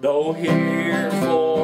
Though here for